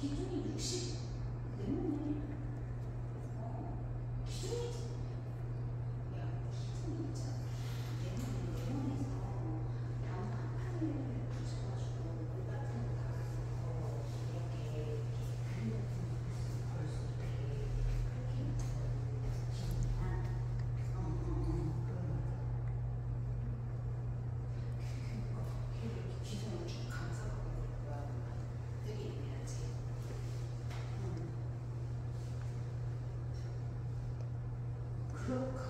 Can you? cook.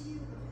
to